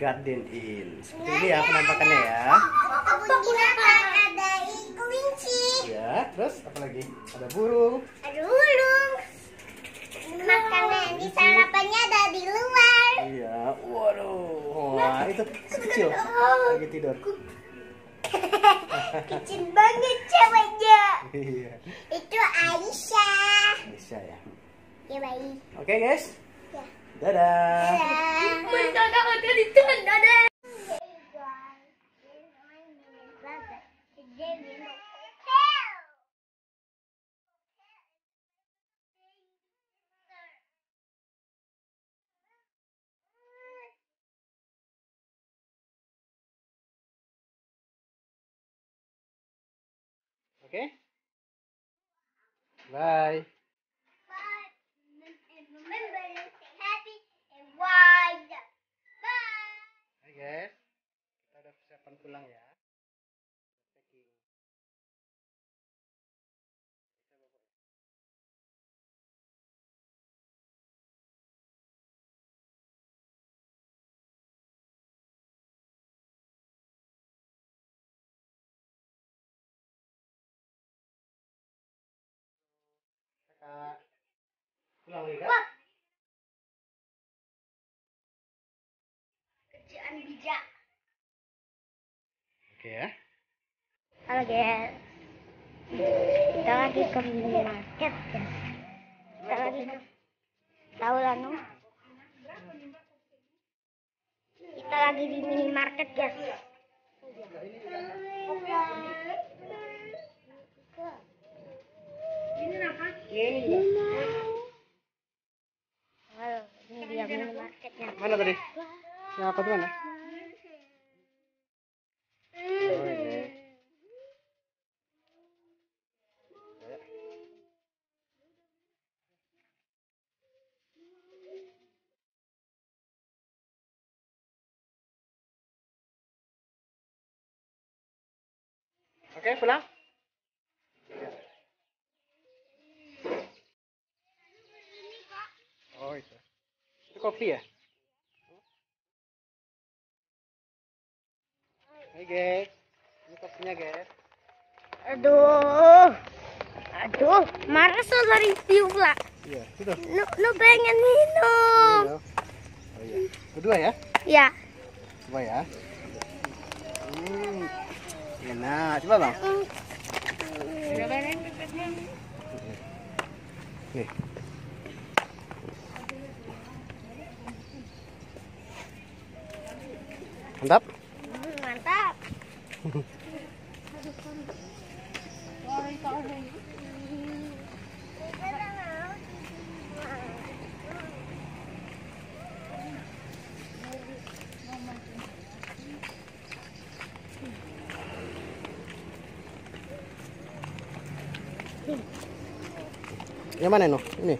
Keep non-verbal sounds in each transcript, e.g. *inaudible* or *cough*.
Garden Inn. Seperti ini ya penampakannya ya. Ada kelinci, Ya, terus apa lagi? Ada burung. ada burung. Makanan di sarapannya ada di luar. Iya, waduh. Wah, itu kecil lagi tidur. *laughs* Kecil banget ceweknya. Iya, Itu Aisyah. bisa ya. Ya baik. Oke, guys. Ya. Da da. Mình cho các bạn cái gì tên da da. Okay. Bye. Kita udah persiapan pulang ya. Packing. Kakak. Pulang lagi kak? Wah. Kerjaan bijak. Oke ya. Halo guys. Kita lagi ke minimarket, guys. Kita lagi ke tahu lah no? Kita lagi di minimarket, guys. Ini Halo, ini dia minimarketnya. Mana tadi? Siapa tuh mana? Oke, pulang. Oh, itu. Itu kopi ya? Hai guys, ini kopinya guys. Aduh. Aduh, marah soal review pula. Iya, itu. Nu, nu pengen minum. Oh iya. Kedua ya? Ya. Coba ya. Hmm. Enak. Coba bang. Nih. Mantap. Hmm, Mantap. Yang mana no? Ini.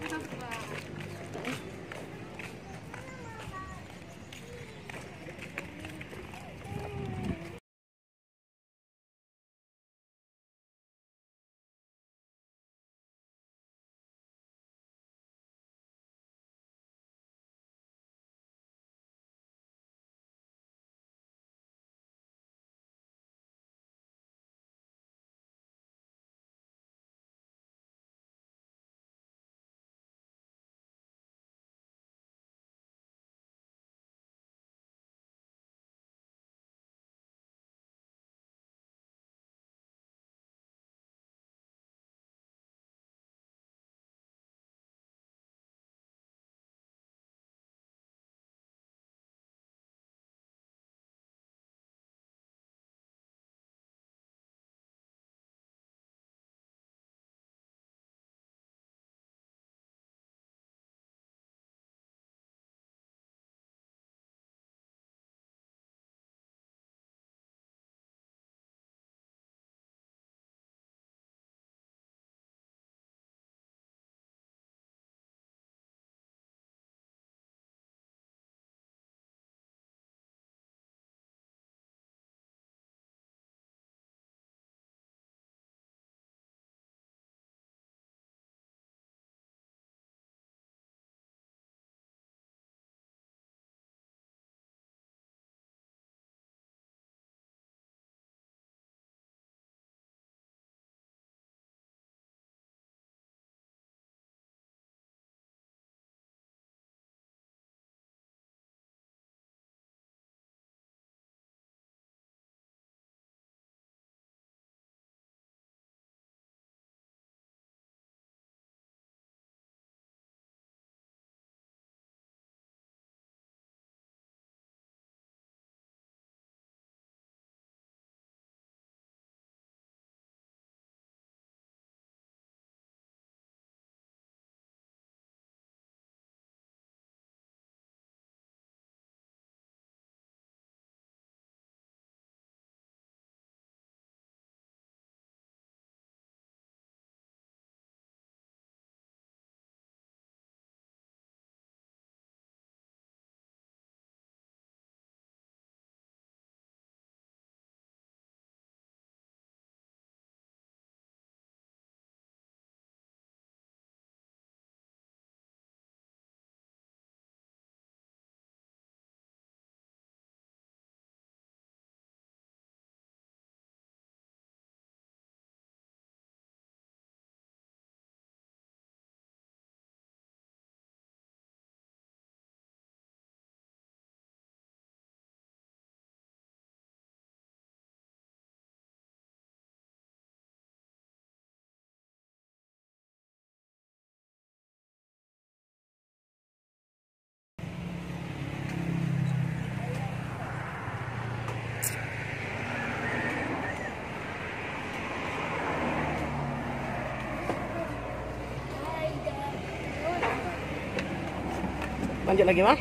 Lanjut lagi, Mah.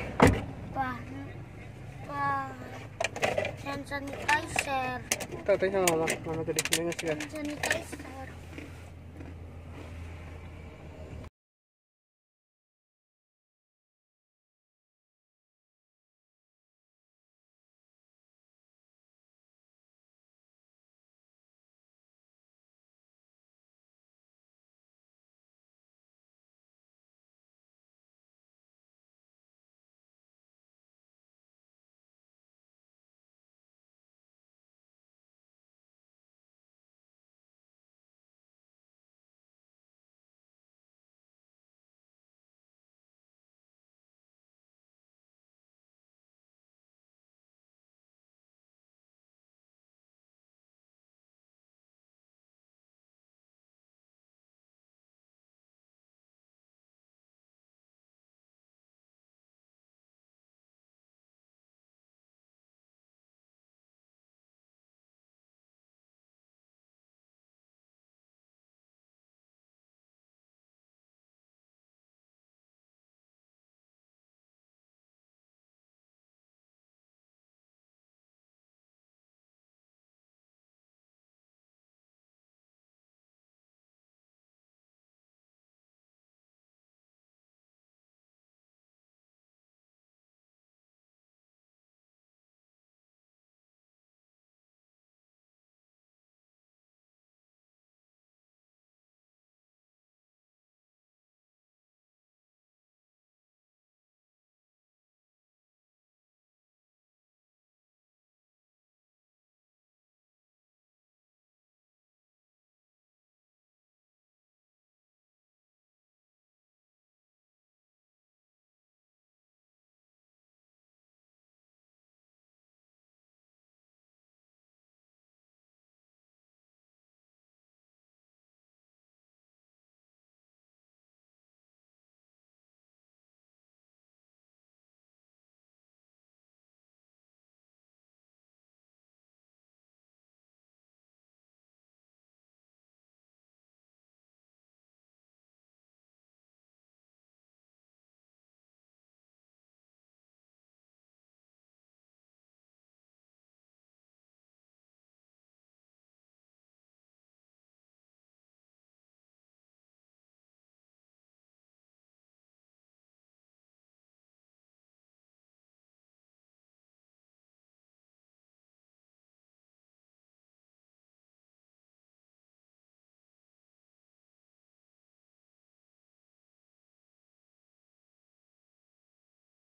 Wah. Wah. Hand sanitizer. Tahu tanya sama Mama. Mama tadi dia ngasih ya. Hand sanitizer.